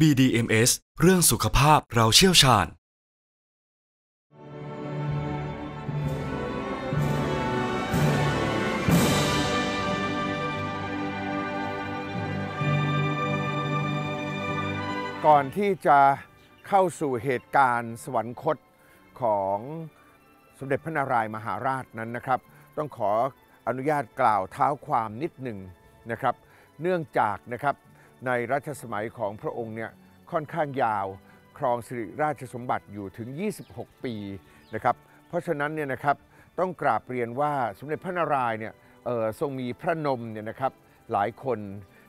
BDMS เรื่องสุขภาพเราเชี่ยวชาญ ก่อนที่จะเข้าสู่เหตุการณ์สวรรคตของสมเด็จพระนารายมหาราชนั้นนะครับ ต้องขออนุญาตกล่าวเท้าความนิดหนึ่งนะครับ เนื่องจากนะครับ ในรัชสมัยของพระองค์เนี่ยค่อนข้างยาว ครองสิริราชสมบัติอยู่ถึง 26 ปีนะครับ เพราะฉะนั้นเนี่ยนะครับต้องกราบเรียนว่าสมเด็จพระนารายณ์เนี่ยทรงมีพระนมเนี่ยนะครับหลายคน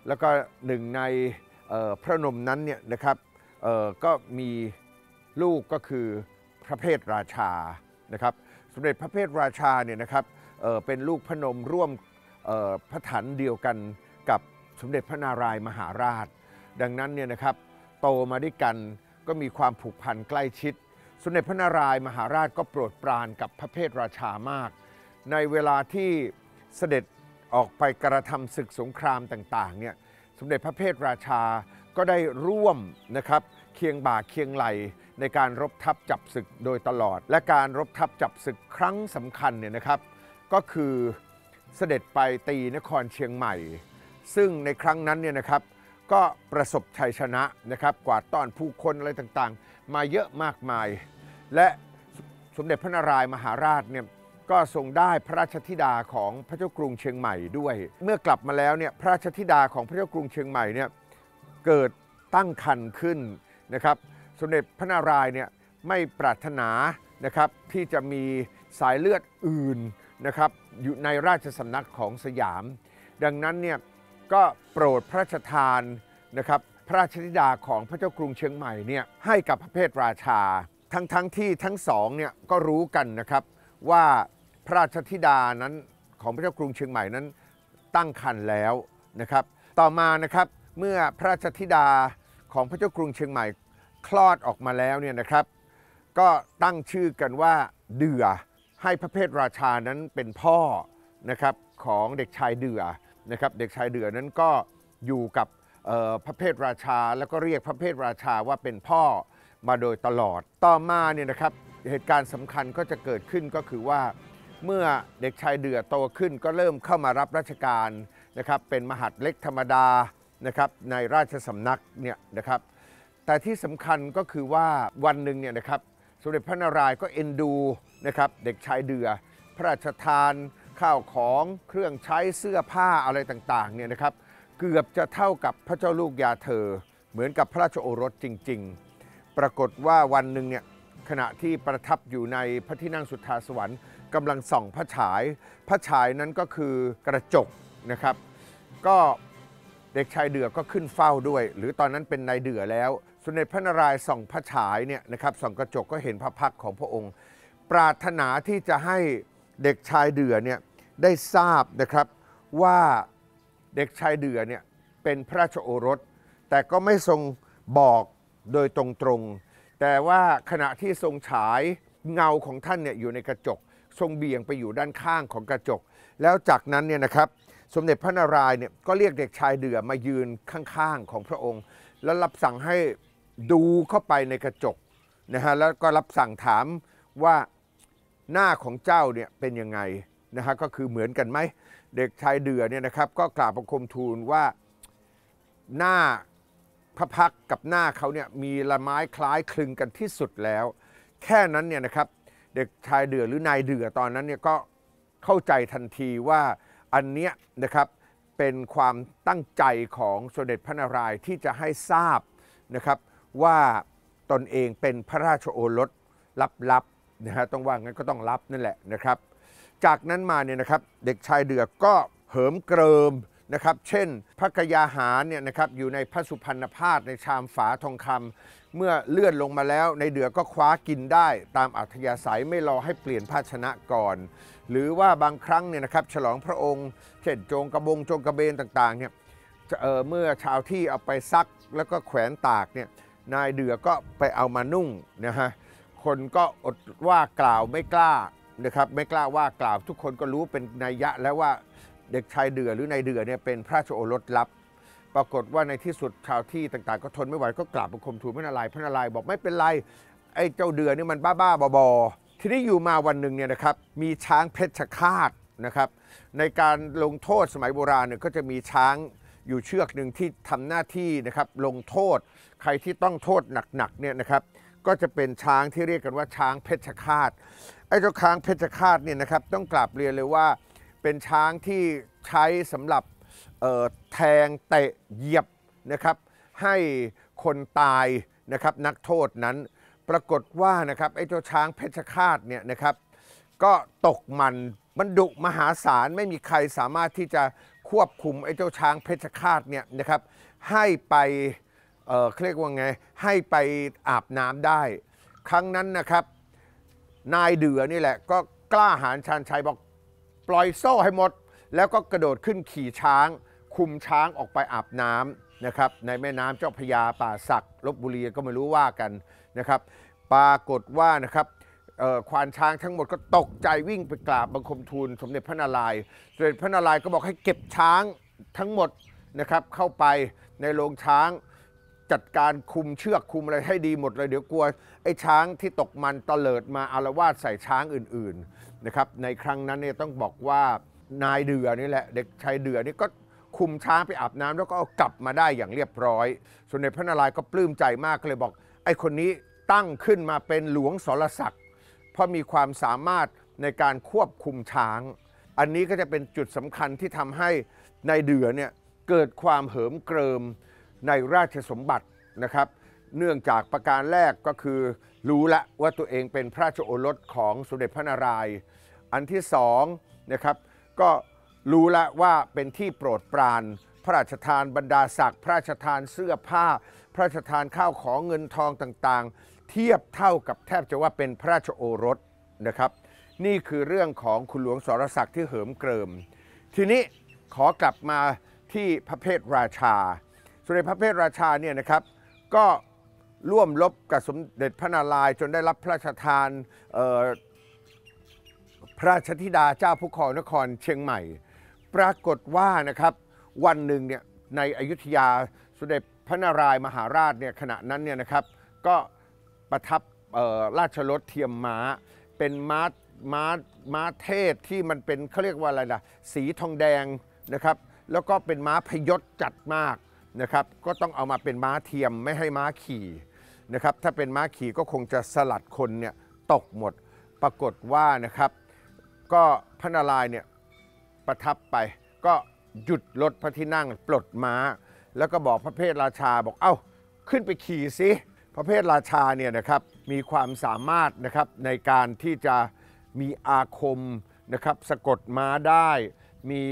แล้วก็หนึ่งในพระนมนั้นเนี่ยนะครับก็มีลูกก็คือพระเพทราชานะครับสมเด็จพระเพทราชาเนี่ยนะครับเเป็นลูกพระนมร่วมพระถันเดียวกันกับ สมเด็จพระนารายมหาราช ดังนั้นเนี่ยนะครับโตมาด้วยกันก็มีความผูกพันใกล้ชิด สมเด็จพระนารายมหาราชก็โปรดปรานกับพระเพทราชามาก ในเวลาที่เสด็จออกไปกระทำศึกสงครามต่างๆเนี่ยสมเด็จพระเพทราชาก็ได้ร่วมนะครับเคียงบ่าเคียงไหลในการรบทัพจับศึกโดยตลอด และการรบทัพจับศึกครั้งสำคัญเนี่ยนะครับ ก็คือเสด็จไปตีนครเชียงใหม่ ซึ่งในครั้งนั้นเนี่ยนะครับก็ประสบชัยชนะนะครับกวาดต้อนผู้คนอะไรต่างๆ มาเยอะมากมาย และสมเด็จพระนารายมหาราชเนี่ยก็ทรงได้พระราชธิดาของพระเจ้ากรุงเชียงใหม่ด้วย เมื่อกลับมาแล้วเนี่ยพระราชธิดาของพระเจ้ากรุงเชียงใหม่เนี่ยเกิดตั้งครรภ์ขึ้นนะครับ สมเด็จพระนารายณ์เนี่ยไม่ปรารถนานะครับที่จะมีสายเลือดอื่นนะครับอยู่ในราชสำนักของสยาม ดังนั้นเนี่ย ก็โปรดพระราชทานนะครับพระราชธิดาของพระเจ้ากรุงเชียงใหม่เนี่ยให้กับพระเพทราชา ทั้งทั้งที่ทั้งสองเนี่ยก็รู้กันนะครับว่าพระราชธิดานั้นของพระเจ้ากรุงเชียงใหม่นั้นตั้งครรภ์แล้วนะครับ ต่อมานะครับเมื่อพระราชธิดาของพระเจ้ากรุงเชียงใหม่คลอดออกมาแล้วเนี่ยนะครับ ก็ตั้งชื่อกันว่าเดือให้พระเพทราชานั้นเป็นพ่อนะครับของเด็กชายเดือ นะครับเด็กชายเดือนั้นก็อยู่กับพระเพทราชา แล้วก็เรียกพระเพทราชาว่าเป็นพ่อมาโดยตลอดต่อมาเนี่ยนะครับเหตุการณ์สำคัญก็จะเกิดขึ้นก็คือว่าเมื่อเด็กชายเดือโตขึ้นก็เริ่มเข้ามารับราชการนะครับเป็นมหาดเล็กธรรมดานะครับในราชสำนักเนี่ยนะครับแต่ที่สำคัญก็คือว่าวันหนึ่งเนี่ยนะครับสมเด็จพระนารายณ์ก็เอ็นดูนะครับเด็กชายเดือ พระราชทาน ข้าวของเครื่องใช้เสื้อผ้าอะไรต่างๆเนี่ยนะครับเกือบจะเท่ากับพระเจ้าลูกยาเธอ เหมือนกับพระราชโอรสจริง ๆ ปรากฏว่าวันหนึ่งเนี่ยขณะที่ประทับอยู่ในพระที่นั่งสุทธาสวรรค์กำลังส่องพระฉาย พระฉายนั้นก็คือกระจกนะครับ ก็เด็กชายเดือก็ขึ้นเฝ้าด้วย หรือตอนนั้นเป็นนายเดือแล้วสมเด็จพระนารายณ์ส่องพระฉายเนี่ยนะครับส่องกระจกก็เห็นพระพักของพระองค์ ปรารถนาที่จะให้ เด็กชายเดือเนี่ยได้ทราบนะครับว่าเด็กชายเดือเนี่ยเป็นพระราชโอรส แต่ก็ไม่ทรงบอกโดยตรงๆ แต่ว่าขณะที่ทรงฉายเงาของท่านเนี่ยอยู่ในกระจก ทรงเบี่ยงไปอยู่ด้านข้างของกระจก แล้วจากนั้นเนี่ยนะครับสมเด็จพระนารายณ์เนี่ยก็เรียกเด็กชายเดือมายืนข้างๆของพระองค์ แล้วรับสั่งให้ดูเข้าไปในกระจกนะฮะแล้วก็รับสั่งถามว่า หน้าของเจ้าเนี่ยเป็นยังไงนะฮะก็คือเหมือนกันไหมเด็กชายเดือเนี่ยนะครับ ก็กราบบังคมทูลว่าหน้าพระพักกับหน้าเขาเนี่ยมีละไม้คล้ายคลึงกันที่สุดแล้ว แค่นั้นเนี่ยนะครับเด็กชายเดือหรือนายเดือตอนนั้นเนี่ยก็เข้าใจทันทีว่าอันเนี้ยนะครับเป็นความตั้งใจของสมเด็จพระนารายณ์ที่จะให้ทราบนะครับว่าตนเองเป็นพระราชโอรสลับๆ นะฮะต้องว่างั้นก็ต้องรับนั่นแหละนะครับ จากนั้นมาเนี่ยนะครับเด็กชายเดือกก็เหิมเกริมนะครับ เช่นพระกยาหารเนี่ยนะครับอยู่ในพระสุพรรณพาสในชามฝาทองคำเมื่อเลื่อนลงมาแล้ว ในเดือก็คว้ากินได้ตามอัธยาศัยไม่รอให้เปลี่ยนภาชนะก่อน หรือว่าบางครั้งเนี่ยนะครับฉลองพระองค์ เช่นโจงกระบงโจงกระเบนต่างๆเนี่ยเเมื่อชาวที่เอาไปซักแล้วก็แขวนตากเนี่ยนายเดือก็ไปเอามานุ่งนะฮะ คนก็อดว่ากล่าวไม่กล้านะครับไม่กล้าว่ากล่าวทุกคนก็รู้เป็นนัยยะแล้วว่าเด็กชายเดือหรือนายเดือเนี่ยเป็นพระราชโอรสลับ ปรากฏว่าในที่สุดชาวที่ต่างๆ ก็ทนไม่ไหวก็กราบบังคมทูลพระนารายณ์พระนารายณ์บอกไม่เป็นไรไอ้เจ้าเดือนี่มันบ้าๆบอๆทีนี้อยู่มาวันหนึ่งเนี่ยนะครับมีช้างเพชรฆาตนะครับ ในการลงโทษสมัยโบราณเนี่ยก็จะมีช้างอยู่เชือกหนึ่งที่ทำหน้าที่นะครับลงโทษใครที่ต้องโทษหนักๆเนี่ยนะครับ ก็จะเป็นช้างที่เรียกกันว่าช้างเพชรฆาตไอ้เจ้าช้างเพชรฆาตเนี่ยนะครับต้องกราบเรียนเลยว่า เป็นช้างที่ใช้สำหรับแทงเตะเหยียบนะครับ ให้คนตายนะครับนักโทษนั้น ปรากฏว่านะครับไอ้เจ้าช้างเพชรฆาตเนี่ยนะครับ ก็ตกมันมันดุมหาศาลไม่มีใครสามารถที่จะควบคุมไอ้เจ้าช้างเพชรฆาตเนี่ยนะครับให้ไป เออเรียกว่าไง ให้ไปอาบน้ำได้ ครั้งนั้นนะครับ นายเดือนี่แหละ ก็กล้าหาญชาญชัยบอกปล่อยโซ่ให้หมด แล้วก็กระโดดขึ้นขี่ช้าง คุมช้างออกไปอาบน้ำนะครับ ในแม่น้ำเจ้าพระยาป่าสักลบบุรีก็ไม่รู้ว่ากันนะครับ ปรากฏว่านะครับควานช้างทั้งหมดก็ตกใจวิ่งไปกราบบังคมทูลสมเด็จพระนารายณ์สมเด็จพระนารายณ์ก็บอกให้เก็บช้างทั้งหมดนะครับเข้าไปในโรงช้าง จัดการคุมเชือกคุมอะไรให้ดีหมดเลยเดี๋ยวกลัวไอ้ช้างที่ตกมันตะเลิดมาอารวาสใส่ช้างอื่นๆนะครับในครั้งนั้นเนี่ยต้องบอกว่านายเดือนี่แหละเด็กชายเดือนี่ก็คุมช้างไปอาบน้ำแล้วก็เอากลับมาได้อย่างเรียบร้อย ส่วนในพระนารายณ์ก็ปลื้มใจมากก็เลยบอก ไอ้คนนี้ตั้งขึ้นมาเป็นหลวงสรศักดิ์เพราะมีความสามารถในการควบคุมช้าง อันนี้ก็จะเป็นจุดสำคัญที่ทำให้นายเดือเนี่ยเกิดความเหิมเกริม ในราชสมบัตินะครับ เนื่องจากประการแรกก็คือ รู้ละว่าตัวเองเป็นพระราชโอรสของสมเด็จพระนารายณ์อันที่สองนะครับ ก็รู้ละว่าเป็นที่โปรดปราน พระราชทานบรรดาศักดิ์พระราชทานเสื้อผ้า พระราชทานข้าวของเงินทองต่างๆ เทียบเท่ากับแทบจะว่าเป็นพระราชโอรสนะครับ นี่คือเรื่องของคุณหลวงสรศักดิ์ที่เหิมเกริม ทีนี้ขอกลับมาที่พระเพทราชา เด็จพระเพทราชาเนี่ยนะครับก็ร่วมรบกับสมเด็จพระนารายณ์จนได้รับพระราชทานพระราชธิดาเจ้าผู้ครองนครเชียงใหม่ ปรากฏว่านะครับวันหนึ่งเนี่ยในอยุธยาสมเด็จพระนารายณ์มหาราชเนี่ยขณะนั้นเนี่ยนะครับก็ประทับราชรถเทียมม้า เป็นม้าม้าม้าเทศที่มันเป็นเขาเรียกว่าอะไรนะสีทองแดงนะครับ แล้วก็เป็นม้าพยศจัดมาก นะครับก็ต้องเอามาเป็นม้าเทียมไม่ให้ม้าขี่นะครับถ้าเป็นม้าขี่ก็คงจะสลัดคนเนี่ยตกหมดปรากฏว่านะครับก็พระนารายณ์เนี่ยประทับไป ก็หยุดรถพระที่นั่งปลดม้า แล้วก็บอกพระเพทราชาบอกเอ้าขึ้นไปขี่สิพระเพทราชาเนี่ยนะครับมีความสามารถนะครับในการที่จะมีอาคมนะครับสะกดม้าได้ มี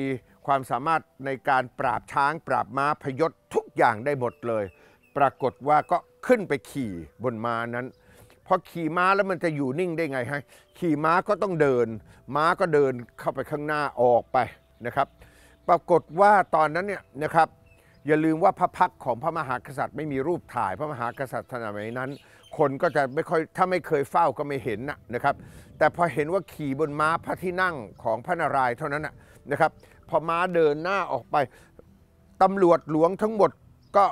ความสามารถในการปราบช้างปราบม้าพยศทุกอย่างได้หมดเลย ปรากฏว่าก็ขึ้นไปขี่บนม้านั้นพอขี่ม้าแล้วมันจะอยู่นิ่งได้ไงฮะขี่ม้าก็ต้องเดิน ม้าก็เดินเข้าไปข้างหน้าออกไปนะครับ ปรากฏว่าตอนนั้นเนี่ยนะครับอย่าลืมว่าพระพักของพระมหากษัตริย์ไม่มีรูปถ่ายพระมหากษัตริย์สมัยนั้น คนก็จะไม่ค่อยถ้าไม่เคยเฝ้าก็ไม่เห็นนะครับ แต่พอเห็นว่าขี่บนม้าพระที่นั่งของพระนารายณ์เท่านั้นนะครับ พอม้าเดินหน้าออกไปตำรวจหลวงทั้งหมดก็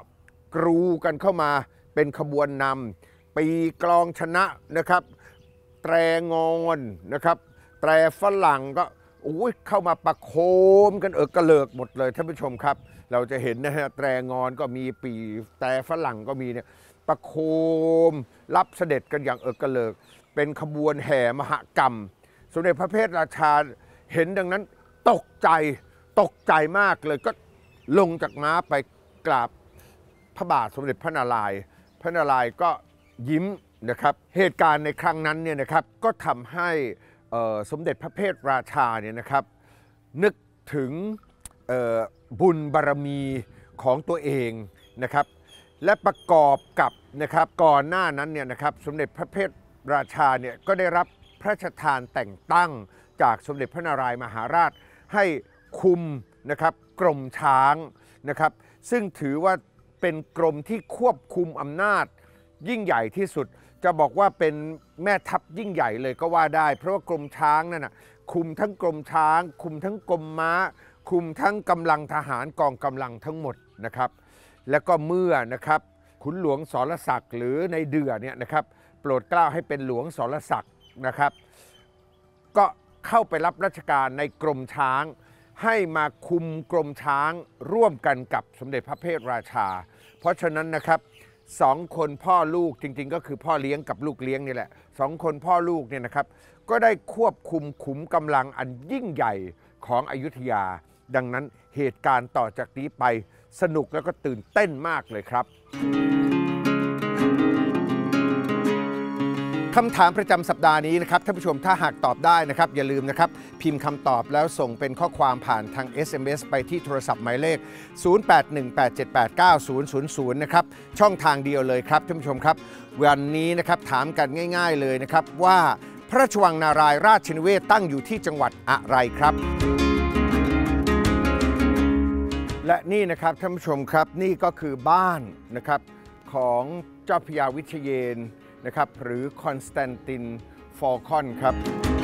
กรูกันเข้ามาเป็นขบวนนำปีกลองชนะนะครับ แตรงอนนะครับ แตรฝรั่งก็อุ้ยเข้ามาประโคมกันเออกระเลิกหมดเลยท่านผู้ชมครับ เราจะเห็นนะฮะแตรงอนก็มีปีแตรฝรั่งก็มีเนี่ยประโคมรับเสด็จกันอย่างเออกระเลิก เป็นขบวนแห่มหกรรม สมเด็จพระเพทราชาเห็นดังนั้นตกใจ ตกใจมากเลยก็ลงจากม้าไปกราบพระบาทสมเด็จพระนารายณ์พระนารายณ์ก็ยิ้มนะครับ เหตุการณ์ในครั้งนั้นเนี่ยนะครับก็ทำให้สมเด็จพระเพทราชาเนี่ยนะครับ นึกถึงบุญบารมีของตัวเองนะครับ และประกอบกับนะครับก่อนหน้านั้นเนี่ยนะครับสมเด็จพระเพทราชาเนี่ยก็ได้รับพระราชทานแต่งตั้งจากสมเด็จพระนารายณ์มหาราชให้ คุมนะครับกรมช้างนะครับ ซึ่งถือว่าเป็นกรมที่ควบคุมอำนาจ ยิ่งใหญ่ที่สุด จะบอกว่าเป็นแม่ทัพยิ่งใหญ่เลยก็ว่าได้ เพราะว่ากรมช้างนั่นนะคุมทั้งกรมช้าง คุมทั้งกรมม้า คุมทั้งกำลังทหารกองกำลังทั้งหมดนะครับ แล้วก็เมื่อนะครับขุนหลวงสรศักดิ์หรือในเดือเนี่ยนะครับโปรดเกล้าให้เป็นหลวงสรศักดิ์นะครับ ก็เข้าไปรับราชการในกรมช้าง ให้มาคุมกรมช้างร่วมกันกับสมเด็จพระเพทราชา เพราะฉะนั้นนะครับสองคนพ่อลูกจริง ๆ ก็คือพ่อเลี้ยงกับลูกเลี้ยงนี่แหละสองคนพ่อลูกเนี่ยนะครับ ก็ได้ควบคุมขุมกำลังอันยิ่งใหญ่ของอยุธยา ดังนั้นเหตุการณ์ต่อจากนี้ไปสนุกแล้วก็ตื่นเต้นมากเลยครับ คำถามประจำสัปดาห์นี้นะครับท่านผู้ชมถ้าหากตอบได้นะครับอย่าลืมนะครับพิมพ์คำตอบแล้วส่งเป็นข้อความผ่านทาง SMS ไปที่โทรศัพท์หมายเลข 0818789000 นะครับช่องทางเดียวเลยครับท่านผู้ชมครับ วันนี้นะครับถามกันง่าย ๆเลยนะครับว่าพระราชวังนารายราชนิเวศตั้งอยู่ที่จังหวัดอะไรครับ และนี่นะครับท่านผู้ชมครับนี่ก็คือบ้านนะครับของเจ้าพระยาวิชาเยนทร์ นะครับหรือคอนสแตนตินฟอลคอนครับ